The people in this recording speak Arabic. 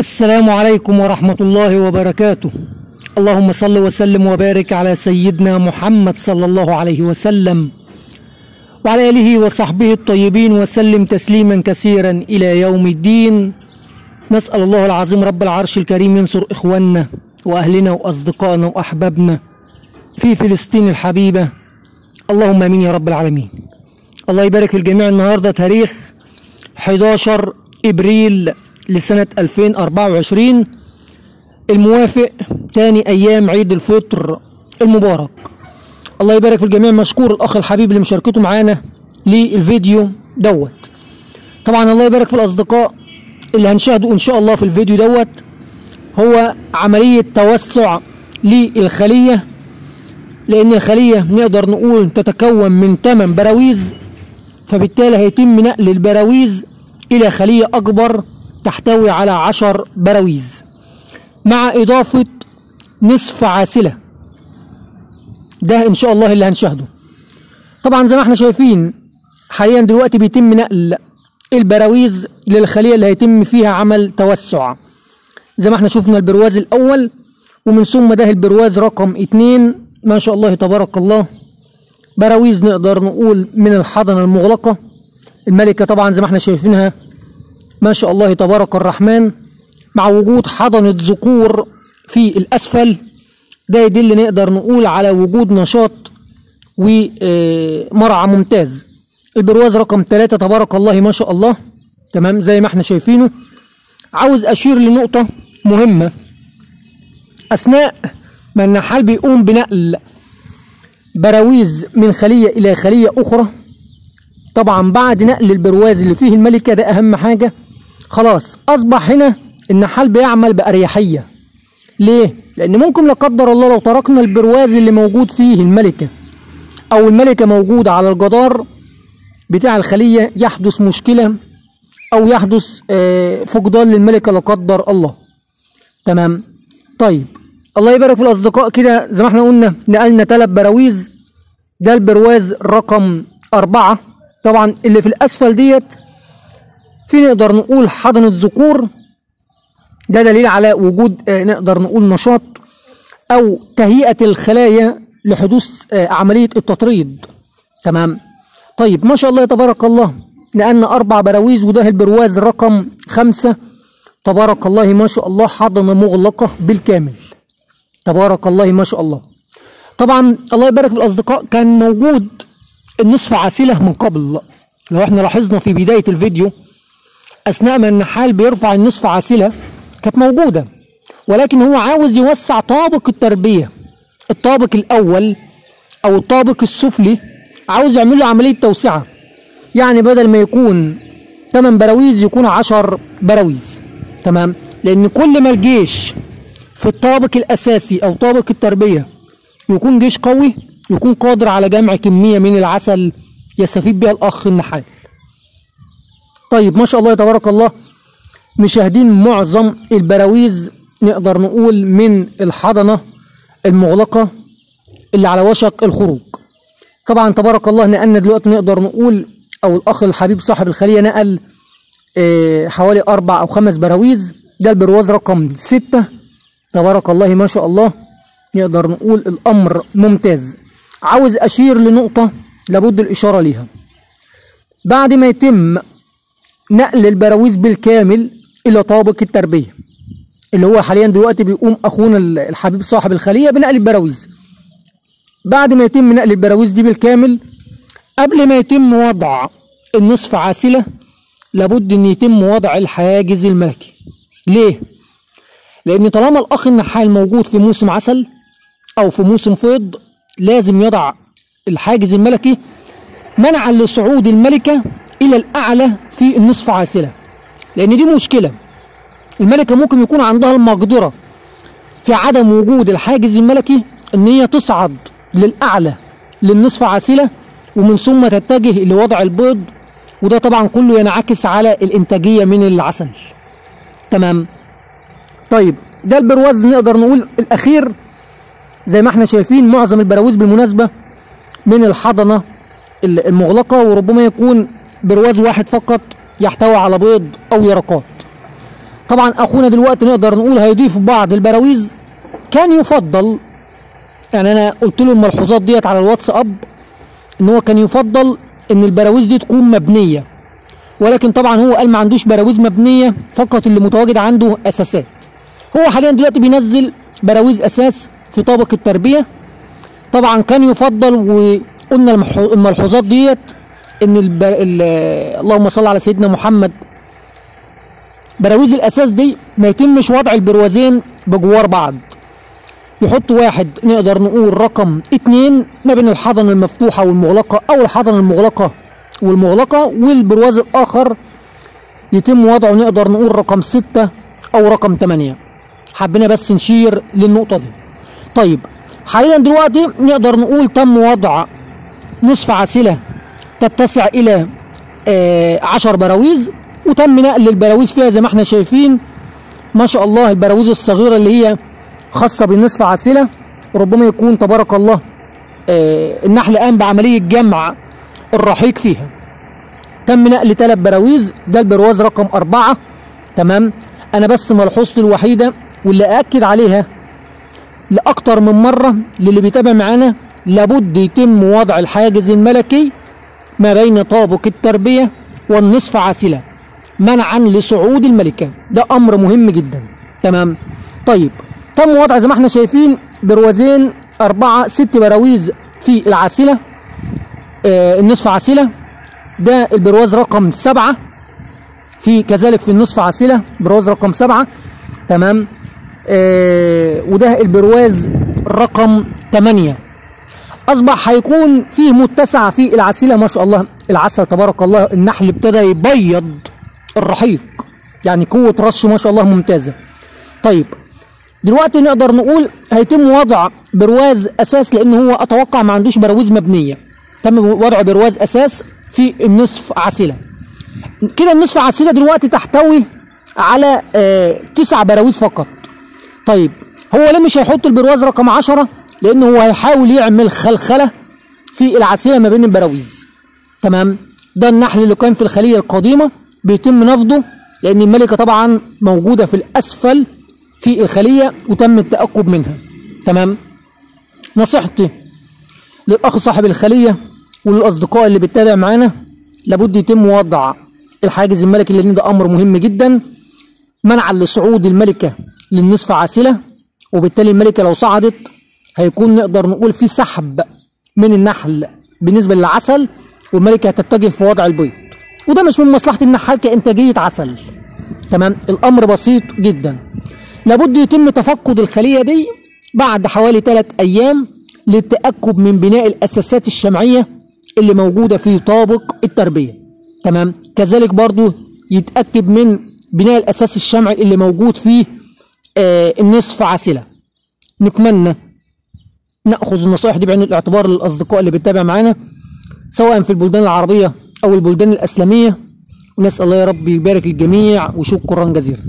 السلام عليكم ورحمة الله وبركاته. اللهم صل وسلم وبارك على سيدنا محمد صلى الله عليه وسلم وعلى آله وصحبه الطيبين وسلم تسليما كثيرا إلى يوم الدين. نسأل الله العظيم رب العرش الكريم ينصر إخواننا وأهلنا وأصدقائنا وأحبابنا في فلسطين الحبيبة. اللهم آمين يا رب العالمين. الله يبارك في الجميع. النهارده تاريخ 11 إبريل لسنة 2024 الموافق تاني أيام عيد الفطر المبارك. الله يبارك في الجميع. مشكور الأخ الحبيب اللي مشاركته معانا للفيديو دوت. طبعا الله يبارك في الأصدقاء اللي هنشاهده إن شاء الله في الفيديو دوت. هو عملية توسع للخلية لأن الخلية نقدر نقول تتكون من 8 براويز فبالتالي هيتم نقل البراويز إلى خلية أكبر تحتوي على 10 براويز. مع إضافة نصف عاسلة. ده إن شاء الله اللي هنشاهده. طبعا زي ما إحنا شايفين حاليا دلوقتي بيتم نقل البراويز للخلية اللي هيتم فيها عمل توسع. زي ما إحنا شفنا البرواز الأول ومن ثم ده البرواز رقم اتنين. ما شاء الله تبارك الله. براويز نقدر نقول من الحضنة المغلقة. الملكة طبعا زي ما إحنا شايفينها ما شاء الله تبارك الرحمن مع وجود حضنة ذكور في الأسفل ده يدل نقدر نقول على وجود نشاط ومرعى ممتاز. البرواز رقم ثلاثة تبارك الله ما شاء الله. تمام؟ زي ما إحنا شايفينه. عاوز أشير لنقطة مهمة. أثناء ما النحال بيقوم بنقل براويز من خلية إلى خلية أخرى طبعا بعد نقل البرواز اللي فيه الملكة ده أهم حاجة. خلاص أصبح هنا النحال بيعمل بأريحية. ليه؟ لأن ممكن لا قدر الله لو تركنا البرواز اللي موجود فيه الملكة أو الملكة موجودة على الجدار بتاع الخلية يحدث مشكلة أو يحدث فقدان للملكة لا قدر الله. تمام؟ طيب الله يبارك في الأصدقاء كده زي ما إحنا قلنا نقلنا ثلاث براويز. ده البرواز رقم أربعة. طبعا اللي في الأسفل ديت في نقدر نقول حضنة ذكور؟ ده دليل على وجود آه نقدر نقول نشاط أو تهيئة الخلايا لحدوث آه عملية التطريد. تمام؟ طيب ما شاء الله تبارك الله نقلنا أربع براويز وده البرواز رقم خمسة. تبارك الله ما شاء الله حضنة مغلقة بالكامل. تبارك الله ما شاء الله. طبعا الله يبارك في الأصدقاء كان موجود النصف عاسلة من قبل. لو إحنا لاحظنا في بداية الفيديو أثناء ما النحال بيرفع النصف عاسلة كانت موجودة ولكن هو عاوز يوسع طابق التربية. الطابق الأول أو الطابق السفلي عاوز يعمل له عملية توسعة. يعني بدل ما يكون 8 براويز يكون 10 براويز. تمام؟ لأن كل ما الجيش في الطابق الأساسي أو طابق التربية يكون جيش قوي يكون قادر على جمع كمية من العسل يستفيد بها الأخ النحال. طيب ما شاء الله تبارك الله مشاهدين معظم البراويز نقدر نقول من الحضنة المغلقة اللي على وشك الخروج. طبعا تبارك الله نقلنا دلوقتي نقدر نقول أو الأخ الحبيب صاحب الخلية نقل آه حوالي أربع أو خمس براويز. ده البرواز رقم ستة. تبارك الله ما شاء الله نقدر نقول الأمر ممتاز. عاوز أشير لنقطة لابد الإشارة ليها. بعد ما يتم نقل البراويز بالكامل إلى طابق التربية اللي هو حاليا دلوقتي بيقوم أخونا الحبيب صاحب الخلية بنقل البراويز بعد ما يتم نقل البراويز دي بالكامل قبل ما يتم وضع النصف عاسلة لابد إن يتم وضع الحاجز الملكي ليه؟ لأن طالما الأخ النحال موجود في موسم عسل أو في موسم فيض لازم يضع الحاجز الملكي منعا لصعود الملكة إلى الأعلى في النصف عاسلة. لأن دي مشكلة. الملكة ممكن يكون عندها المقدرة في عدم وجود الحاجز الملكي إن هي تصعد للأعلى للنصف عاسلة ومن ثم تتجه لوضع البيض وده طبعا كله ينعكس على الإنتاجية من العسل. تمام؟ طيب ده البرواز نقدر نقول الأخير. زي ما إحنا شايفين معظم البراويز بالمناسبة من الحضنة المغلقة وربما يكون برواز واحد فقط يحتوي على بيض أو يرقات. طبعا أخونا دلوقتي نقدر نقول هيضيف بعض البراويز. كان يفضل يعني أنا قلت له الملحوظات ديت على الواتساب إن هو كان يفضل إن البراويز دي تكون مبنية. ولكن طبعا هو قال ما عندوش براويز مبنية فقط اللي متواجد عنده أساسات. هو حاليا دلوقتي بينزل براويز أساس في طابق التربية. طبعا كان يفضل وقلنا الملحوظات ديت إن الب... ال... اللهم صل على سيدنا محمد. براويز الأساس دي ما يتمش وضع البروازين بجوار بعض. يحط واحد نقدر نقول رقم اتنين ما بين الحضنة المفتوحة والمغلقة أو الحضنة المغلقة والمغلقة والبرواز الآخر يتم وضعه نقدر نقول رقم ستة أو رقم تمانية. حبينا بس نشير للنقطة دي. طيب حاليا دلوقتي نقدر نقول تم وضع نصف عاسلة تتسع إلى آه عشر براويز وتم نقل البراويز فيها زي ما إحنا شايفين. ما شاء الله البراويز الصغيرة اللي هي خاصة بالنصف عاسلة ربما يكون تبارك الله آه النحل قام بعملية جمع الرحيق فيها. تم نقل ثلاث براويز ده البرواز رقم أربعة. تمام؟ أنا بس ملحوظتي الوحيدة واللي أأكد عليها لأكتر من مرة للي بيتابع معانا لابد يتم وضع الحاجز الملكي ما بين طابق التربية والنصف عاسلة منعا لصعود الملكة. ده أمر مهم جدا. تمام؟ طيب تم وضع زي ما إحنا شايفين بروازين أربعة ست براويز في العاسلة آه النصف عاسلة. ده البرواز رقم سبعة. في كذلك في النصف عاسلة برواز رقم سبعة. تمام؟ آه وده البرواز رقم 8 أصبح هيكون فيه متسع في العسيلة ما شاء الله. العسل تبارك الله النحل ابتدى يبيض الرحيق. يعني قوة رش ما شاء الله ممتازة. طيب دلوقتي نقدر نقول هيتم وضع برواز أساس لأن هو أتوقع ما عندوش براويز مبنية. تم وضع برواز أساس في النصف عاسلة كده النصف عاسلة دلوقتي تحتوي على آه، تسع براويز فقط. طيب هو ليه مش هيحط البرواز رقم 10 لأن هو هيحاول يعمل خلخلة في العسيلة ما بين البراويز. تمام؟ ده النحل اللي كان في الخلية القديمة بيتم نفضه لأن الملكة طبعا موجودة في الأسفل في الخلية وتم التأكد منها. تمام؟ نصيحتي للأخ صاحب الخلية وللأصدقاء اللي بتتابع معانا لابد يتم وضع الحاجز الملكي لأن ده أمر مهم جدا منعا لصعود الملكة للنصف عاسله وبالتالي الملكة لو صعدت هيكون نقدر نقول في سحب من النحل بالنسبة للعسل والملكة هتتجه في وضع البيض. وده مش من مصلحة النحال كإنتاجية عسل. تمام؟ الأمر بسيط جدا. لابد يتم تفقد الخلية دي بعد حوالي ثلاث أيام للتأكد من بناء الأساسات الشمعية اللي موجودة في طابق التربية. تمام؟ كذلك برضو يتأكد من بناء الأساس الشمعي اللي موجود فيه آه النصف عاسله نتمنى نأخذ النصائح دي بعين الاعتبار للأصدقاء اللي بتتابع معانا سواء في البلدان العربية أو البلدان الإسلامية ونسأل الله يا رب يبارك للجميع وشكرا جزيلا.